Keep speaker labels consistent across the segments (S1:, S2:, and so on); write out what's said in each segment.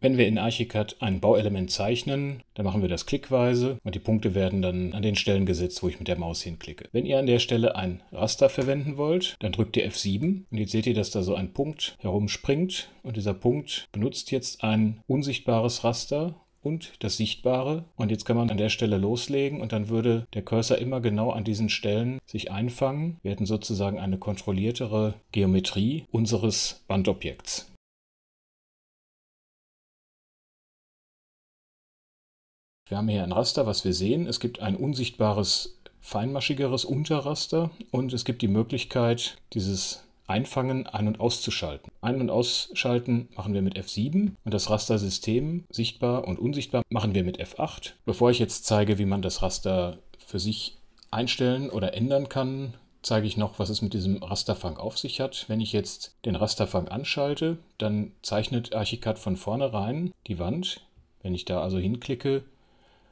S1: Wenn wir in Archicad ein Bauelement zeichnen, dann machen wir das klickweise und die Punkte werden dann an den Stellen gesetzt, wo ich mit der Maus hinklicke. Wenn ihr an der Stelle ein Raster verwenden wollt, dann drückt ihr F7 und jetzt seht ihr, dass da so ein Punkt herumspringt und dieser Punkt benutzt jetzt ein unsichtbares Raster und das Sichtbare. Und jetzt kann man an der Stelle loslegen und dann würde der Cursor immer genau an diesen Stellen sich einfangen. Wir hätten sozusagen eine kontrolliertere Geometrie unseres Bandobjekts. Wir haben hier ein Raster, was wir sehen. Es gibt ein unsichtbares, feinmaschigeres Unterraster und es gibt die Möglichkeit, dieses Einfangen ein- und auszuschalten. Ein- und ausschalten machen wir mit F7 und das Rastersystem sichtbar und unsichtbar machen wir mit F8. Bevor ich jetzt zeige, wie man das Raster für sich einstellen oder ändern kann, zeige ich noch, was es mit diesem Rasterfang auf sich hat. Wenn ich jetzt den Rasterfang anschalte, dann zeichnet Archicad von vornherein die Wand. Wenn ich da also hinklicke,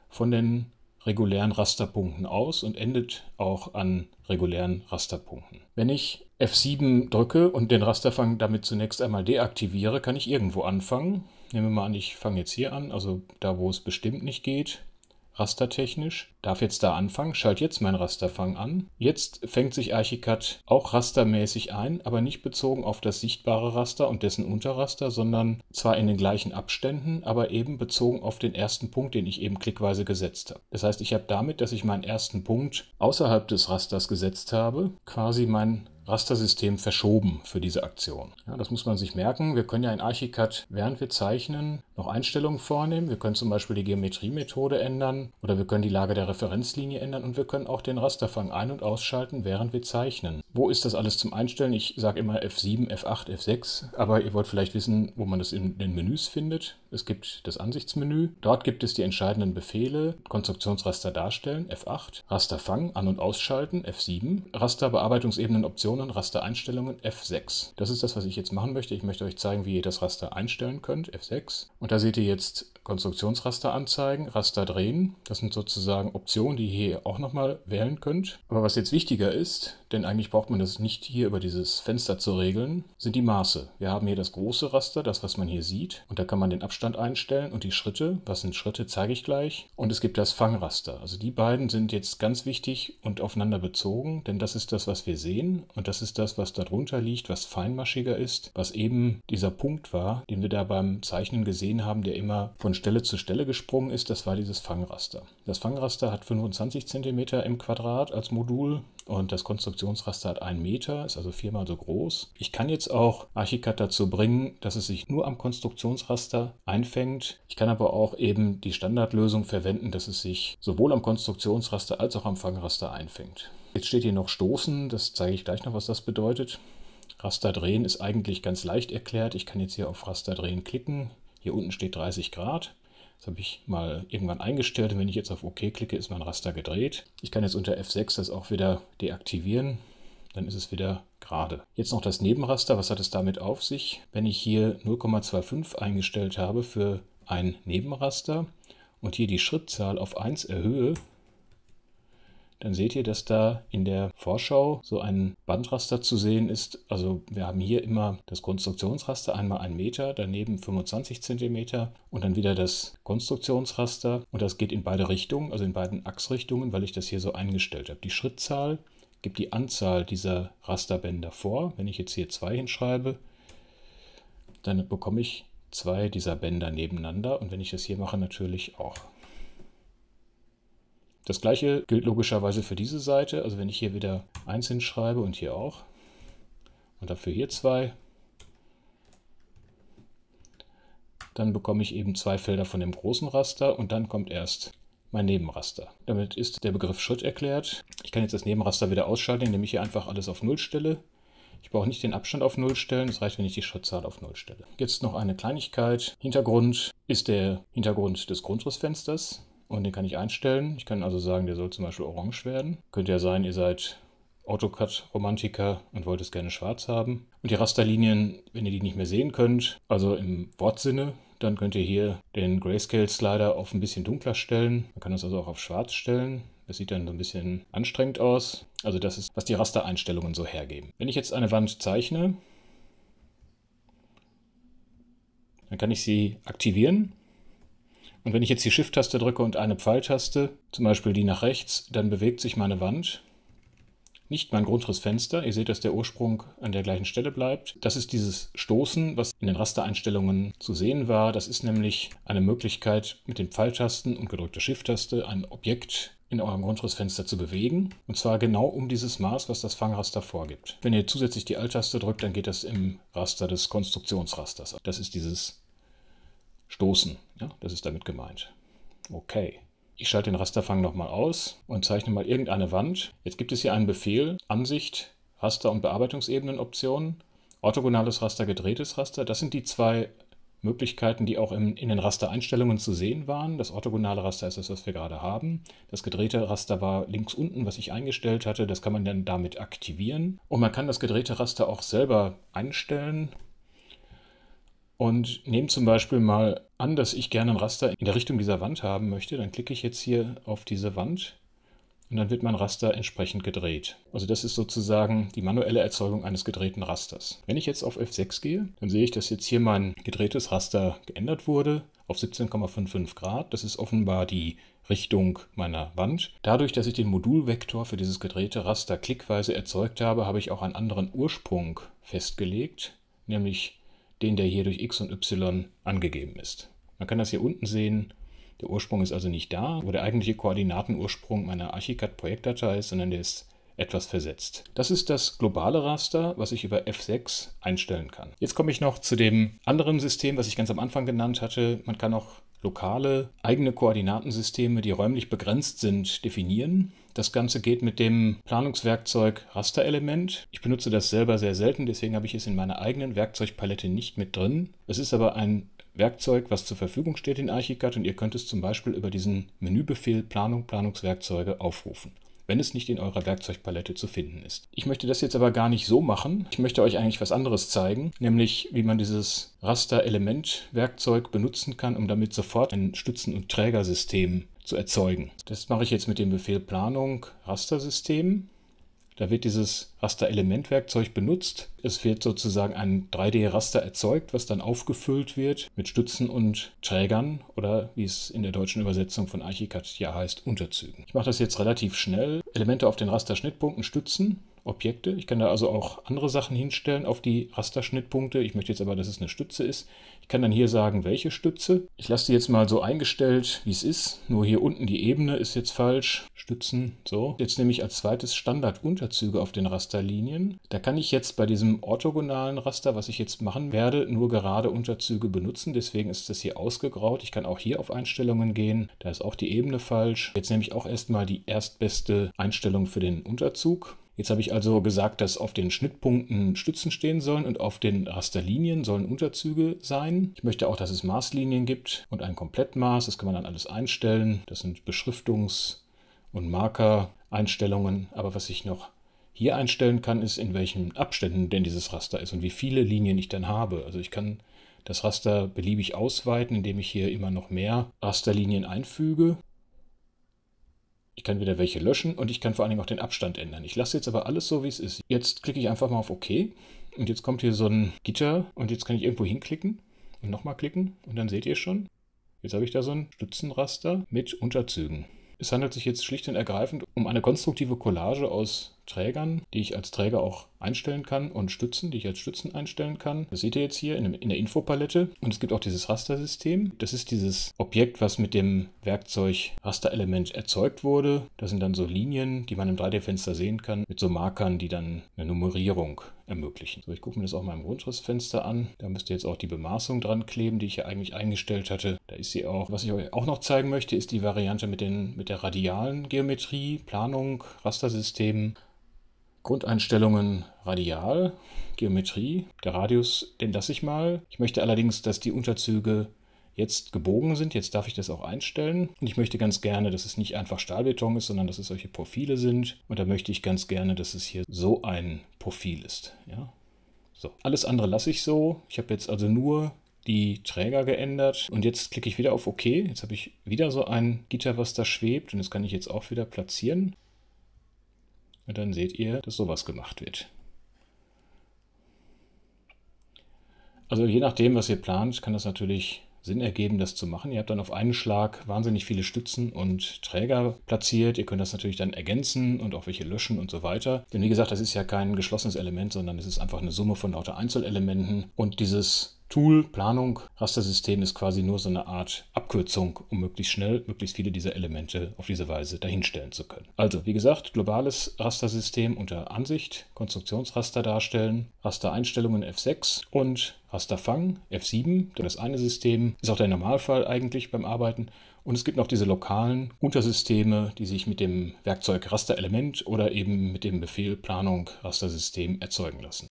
S1: von den regulären Rasterpunkten aus und endet auch an regulären Rasterpunkten. Wenn ich F7 drücke und den Rasterfang damit zunächst einmal deaktiviere, kann ich irgendwo anfangen. Nehmen wir mal an, ich fange jetzt hier an, also da, wo es bestimmt nicht geht rastertechnisch. Darf jetzt da anfangen, schalte jetzt mein Rasterfang an. Jetzt fängt sich Archicad auch rastermäßig ein, aber nicht bezogen auf das sichtbare Raster und dessen Unterraster, sondern zwar in den gleichen Abständen, aber eben bezogen auf den ersten Punkt, den ich eben klickweise gesetzt habe. Das heißt, ich habe damit, dass ich meinen ersten Punkt außerhalb des Rasters gesetzt habe, quasi mein Rastersystem verschoben für diese Aktion. Ja, das muss man sich merken. Wir können ja in Archicad, während wir zeichnen, noch Einstellungen vornehmen. Wir können zum Beispiel die Geometriemethode ändern oder wir können die Lage der Referenzlinie ändern und wir können auch den Rasterfang ein- und ausschalten, während wir zeichnen. Wo ist das alles zum Einstellen? Ich sage immer F7, F8, F6, aber ihr wollt vielleicht wissen, wo man das in den Menüs findet. Es gibt das Ansichtsmenü. Dort gibt es die entscheidenden Befehle. Konstruktionsraster darstellen, F8. Rasterfang an- und ausschalten, F7. Rasterbearbeitungsebenen Optionen, Rastereinstellungen, F6. Das ist das, was ich jetzt machen möchte. Ich möchte euch zeigen, wie ihr das Raster einstellen könnt, F6. Und da seht ihr jetzt Konstruktionsraster anzeigen, Raster drehen. Das sind sozusagen Optionen, die ihr hier auch nochmal wählen könnt. Aber was jetzt wichtiger ist, denn eigentlich braucht man das nicht hier über dieses Fenster zu regeln, sind die Maße. Wir haben hier das große Raster, das was man hier sieht. Und da kann man den Abstand einstellen und die Schritte. Was sind Schritte, zeige ich gleich. Und es gibt das Fangraster. Also die beiden sind jetzt ganz wichtig und aufeinander bezogen, denn das ist das, was wir sehen. Und das ist das, was darunter liegt, was feinmaschiger ist, was eben dieser Punkt war, den wir da beim Zeichnen gesehen haben, der immer von Stelle zu Stelle gesprungen ist, das war dieses Fangraster. Das Fangraster hat 25 cm im Quadrat als Modul und das Konstruktionsraster hat 1 Meter, ist also viermal so groß. Ich kann jetzt auch Archicad dazu bringen, dass es sich nur am Konstruktionsraster einfängt. Ich kann aber auch eben die Standardlösung verwenden, dass es sich sowohl am Konstruktionsraster als auch am Fangraster einfängt. Jetzt steht hier noch Stoßen, das zeige ich gleich noch, was das bedeutet. Raster drehen ist eigentlich ganz leicht erklärt. Ich kann jetzt hier auf Raster drehen klicken. Hier unten steht 30 Grad. Das habe ich mal irgendwann eingestellt und wenn ich jetzt auf OK klicke, ist mein Raster gedreht. Ich kann jetzt unter F6 das auch wieder deaktivieren. Dann ist es wieder gerade. Jetzt noch das Nebenraster. Was hat es damit auf sich? Wenn ich hier 0,25 eingestellt habe für ein Nebenraster und hier die Schrittzahl auf 1 erhöhe, dann seht ihr, dass da in der Vorschau so ein Bandraster zu sehen ist. Also wir haben hier immer das Konstruktionsraster, einmal 1 Meter, daneben 25 cm und dann wieder das Konstruktionsraster. Und das geht in beide Richtungen, also in beiden Achsrichtungen, weil ich das hier so eingestellt habe. Die Schrittzahl gibt die Anzahl dieser Rasterbänder vor. Wenn ich jetzt hier 2 hinschreibe, dann bekomme ich zwei dieser Bänder nebeneinander. Und wenn ich das hier mache, natürlich auch. Das gleiche gilt logischerweise für diese Seite. Also wenn ich hier wieder 1 hinschreibe und hier auch und dafür hier 2, dann bekomme ich eben zwei Felder von dem großen Raster und dann kommt erst mein Nebenraster. Damit ist der Begriff Schritt erklärt. Ich kann jetzt das Nebenraster wieder ausschalten, indem ich hier einfach alles auf 0 stelle. Ich brauche nicht den Abstand auf 0 stellen, es reicht, wenn ich die Schrittzahl auf 0 stelle. Jetzt noch eine Kleinigkeit. Hintergrund ist der Hintergrund des Grundrissfensters und den kann ich einstellen. Ich kann also sagen, der soll zum Beispiel orange werden. Könnte ja sein, ihr seid AutoCAD-Romantiker und wollt es gerne schwarz haben. Und die Rasterlinien, wenn ihr die nicht mehr sehen könnt, also im Wortsinne, dann könnt ihr hier den Grayscale-Slider auf ein bisschen dunkler stellen. Man kann das also auch auf schwarz stellen. Das sieht dann so ein bisschen anstrengend aus. Also das ist, was die Rastereinstellungen so hergeben. Wenn ich jetzt eine Wand zeichne, Dann kann ich sie aktivieren. Und wenn ich jetzt die Shift-Taste drücke und eine Pfeiltaste, zum Beispiel die nach rechts, dann bewegt sich meine Wand nicht mein Grundrissfenster. Ihr seht, dass der Ursprung an der gleichen Stelle bleibt. Das ist dieses Stoßen, was in den Rastereinstellungen zu sehen war. Das ist nämlich eine Möglichkeit, mit den Pfeiltasten und gedrückter Shift-Taste ein Objekt in eurem Grundrissfenster zu bewegen. Und zwar genau um dieses Maß, was das Fangraster vorgibt. Wenn ihr zusätzlich die Alt-Taste drückt, dann geht das im Raster des Konstruktionsrasters. Das ist dieses Stoßen. Ja, das ist damit gemeint. Okay. Ich schalte den Rasterfang nochmal aus und zeichne mal irgendeine Wand. Jetzt gibt es hier einen Befehl, Ansicht, Raster- und Bearbeitungsebenen-Optionen, orthogonales Raster, gedrehtes Raster. Das sind die zwei Möglichkeiten, die auch in, in den Rastereinstellungen zu sehen waren. Das orthogonale Raster ist das, was wir gerade haben. Das gedrehte Raster war links unten, was ich eingestellt hatte. Das kann man dann damit aktivieren. Und man kann das gedrehte Raster auch selber einstellen. Und nehme zum Beispiel mal an, dass ich gerne ein Raster in der Richtung dieser Wand haben möchte. Dann klicke ich jetzt hier auf diese Wand und dann wird mein Raster entsprechend gedreht. Also das ist sozusagen die manuelle Erzeugung eines gedrehten Rasters. Wenn ich jetzt auf F6 gehe, dann sehe ich, dass jetzt hier mein gedrehtes Raster geändert wurde auf 17,55 Grad. Das ist offenbar die Richtung meiner Wand. Dadurch, dass ich den Modulvektor für dieses gedrehte Raster klickweise erzeugt habe, habe ich auch einen anderen Ursprung festgelegt, nämlich den der hier durch x und y angegeben ist. Man kann das hier unten sehen. Der Ursprung ist also nicht da, wo der eigentliche Koordinatenursprung meiner Archicad-Projektdatei ist, sondern der ist etwas versetzt. Das ist das globale Raster, was ich über F6 einstellen kann. Jetzt komme ich noch zu dem anderen System, was ich ganz am Anfang genannt hatte. Man kann auch lokale eigene Koordinatensysteme, die räumlich begrenzt sind, definieren. Das Ganze geht mit dem Planungswerkzeug Rasterelement. Ich benutze das selber sehr selten, deswegen habe ich es in meiner eigenen Werkzeugpalette nicht mit drin. Es ist aber ein Werkzeug, was zur Verfügung steht in Archicad und ihr könnt es zum Beispiel über diesen Menübefehl Planung Planungswerkzeuge aufrufen wenn es nicht in eurer Werkzeugpalette zu finden ist. Ich möchte das jetzt aber gar nicht so machen. Ich möchte euch eigentlich was anderes zeigen, nämlich wie man dieses Raster-Element-Werkzeug benutzen kann, um damit sofort ein Stützen- und Trägersystem zu erzeugen. Das mache ich jetzt mit dem Befehl Planung Rastersystem. Da wird dieses Raster-Element-Werkzeug benutzt. Es wird sozusagen ein 3D-Raster erzeugt, was dann aufgefüllt wird mit Stützen und Trägern oder wie es in der deutschen Übersetzung von Archicad ja heißt, Unterzügen. Ich mache das jetzt relativ schnell. Elemente auf den Rasterschnittpunkten stützen Objekte. Ich kann da also auch andere Sachen hinstellen auf die Rasterschnittpunkte. Ich möchte jetzt aber, dass es eine Stütze ist. Ich kann dann hier sagen, welche Stütze. Ich lasse die jetzt mal so eingestellt, wie es ist. Nur hier unten die Ebene ist jetzt falsch. Stützen, so. Jetzt nehme ich als zweites Standard-Unterzüge auf den Rasterlinien. Da kann ich jetzt bei diesem orthogonalen Raster, was ich jetzt machen werde, nur gerade Unterzüge benutzen. Deswegen ist das hier ausgegraut. Ich kann auch hier auf Einstellungen gehen. Da ist auch die Ebene falsch. Jetzt nehme ich auch erstmal die erstbeste Einstellung für den Unterzug. Jetzt habe ich also gesagt, dass auf den Schnittpunkten Stützen stehen sollen und auf den Rasterlinien sollen Unterzüge sein. Ich möchte auch, dass es Maßlinien gibt und ein Komplettmaß. Das kann man dann alles einstellen. Das sind Beschriftungs- und Marker-Einstellungen. Aber was ich noch hier einstellen kann, ist, in welchen Abständen denn dieses Raster ist und wie viele Linien ich dann habe. Also ich kann das Raster beliebig ausweiten, indem ich hier immer noch mehr Rasterlinien einfüge. Ich kann wieder welche löschen und ich kann vor allen Dingen auch den Abstand ändern. Ich lasse jetzt aber alles so, wie es ist. Jetzt klicke ich einfach mal auf OK und jetzt kommt hier so ein Gitter und jetzt kann ich irgendwo hinklicken und nochmal klicken und dann seht ihr schon, jetzt habe ich da so ein Stützenraster mit Unterzügen. Es handelt sich jetzt schlicht und ergreifend um eine konstruktive Collage aus Trägern, die ich als Träger auch einstellen kann und Stützen, die ich als Stützen einstellen kann. Das seht ihr jetzt hier in, der Infopalette. Und es gibt auch dieses Rastersystem. Das ist dieses Objekt, was mit dem Werkzeug Rasterelement erzeugt wurde. Das sind dann so Linien, die man im 3D-Fenster sehen kann, mit so Markern, die dann eine Nummerierung ermöglichen. So, ich gucke mir das auch mal im Grundrissfenster an. Da müsste jetzt auch die Bemaßung dran kleben, die ich ja eigentlich eingestellt hatte. Da ist sie auch. Was ich euch auch noch zeigen möchte, ist die Variante mit, den, mit der radialen Geometrie, Planung, Rastersystemen. Grundeinstellungen Radial, Geometrie. Der Radius, den lasse ich mal. Ich möchte allerdings, dass die Unterzüge jetzt gebogen sind. Jetzt darf ich das auch einstellen. Und ich möchte ganz gerne, dass es nicht einfach Stahlbeton ist, sondern dass es solche Profile sind. Und da möchte ich ganz gerne, dass es hier so ein Profil ist. Ja? So, alles andere lasse ich so. Ich habe jetzt also nur die Träger geändert und jetzt klicke ich wieder auf OK. Jetzt habe ich wieder so ein Gitter, was da schwebt und das kann ich jetzt auch wieder platzieren. Und dann seht ihr, dass sowas gemacht wird. Also je nachdem, was ihr plant, kann das natürlich Sinn ergeben, das zu machen. Ihr habt dann auf einen Schlag wahnsinnig viele Stützen und Träger platziert. Ihr könnt das natürlich dann ergänzen und auch welche löschen und so weiter. Denn wie gesagt, das ist ja kein geschlossenes Element, sondern es ist einfach eine Summe von lauter Einzelelementen. Und dieses Tool, Planung, Rastersystem ist quasi nur so eine Art Abkürzung, um möglichst schnell möglichst viele dieser Elemente auf diese Weise dahinstellen zu können. Also, wie gesagt, globales Rastersystem unter Ansicht, Konstruktionsraster darstellen, Rastereinstellungen F6 und Rasterfang F7. Das eine System ist auch der Normalfall eigentlich beim Arbeiten. Und es gibt noch diese lokalen Untersysteme, die sich mit dem Werkzeug Rasterelement oder eben mit dem Befehl Planung Rastersystem erzeugen lassen.